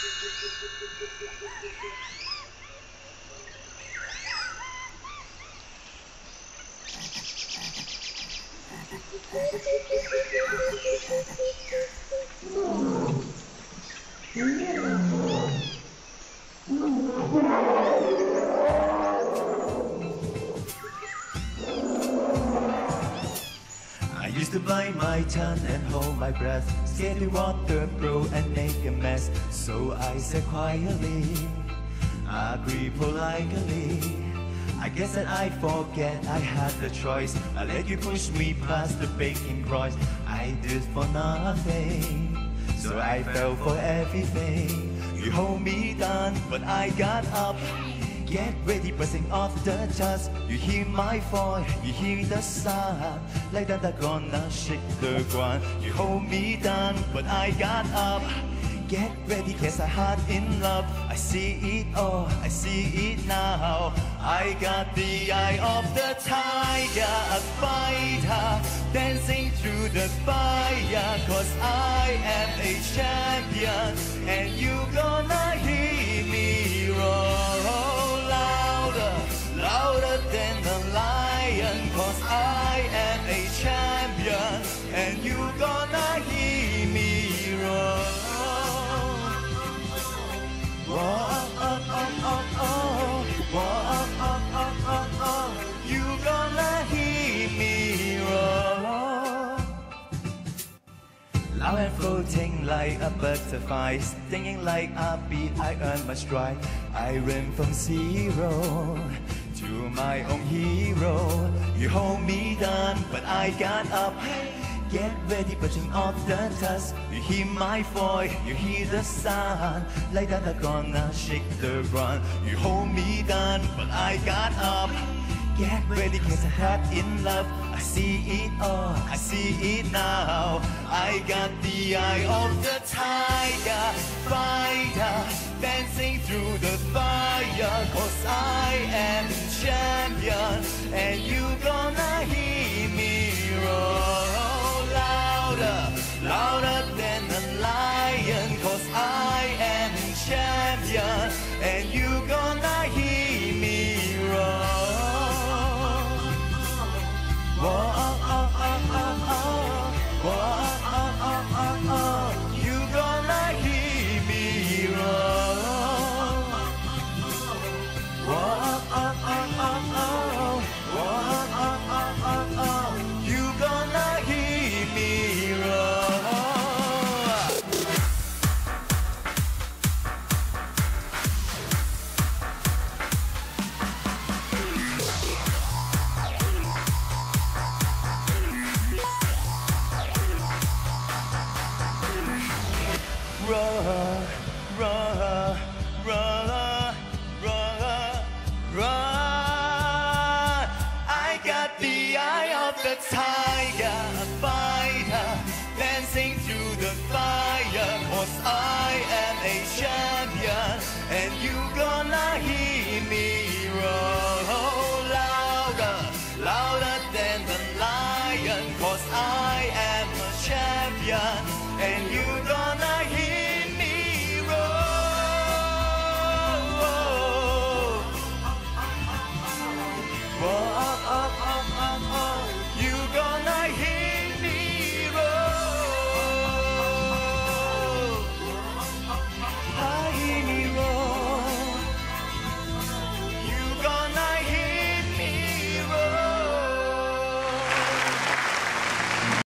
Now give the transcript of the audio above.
I used to bite my tongue and hold my breath, scared to water blow and make a mess. So I said quietly, agree politely. I guess that I forget I had the choice. I let you push me past the baking cross. I did for nothing, so I fell for everything. You hold me down, but I got up. Get ready, pressing off the dust. You hear my voice, you hear the sound. Like that, I'm gonna shake the ground. You hold me down, but I got up. Get ready, cause I heart in love. I see it all, I see it now. I got the eye of the tiger, a fighter, dancing through the fire. Cause I am a champion, gonna hear me roar. Whoa, oh, oh, oh, oh. Oh, oh, oh, oh, oh. You gonna hear me roar. Loud and floating like a butterfly, stinging like a bee. I earn my stride. I ran from zero to my own hero. You hold me down, but I got up. Get ready, brushing off the dust. You hear my voice, you hear the sound. Like that, I'm gonna shake the ground. You hold me down, but I got up. Get ready, cause I had in love. I see it all, I see it now. I got the eye of the tiger, fighter, dancing through the fire. Cause I am champion, Roar. I got the eye of the tiger, fighter, dancing through the fire. Cause I am a champion, and you gonna hear me roar louder, louder than the lion. Cause I am a champion.